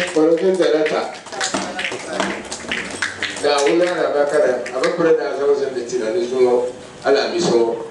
kɔnɔtun tɛrɛ ta da wuna da bakara a bɛ kura da zama zan da tunanin zuwa zuma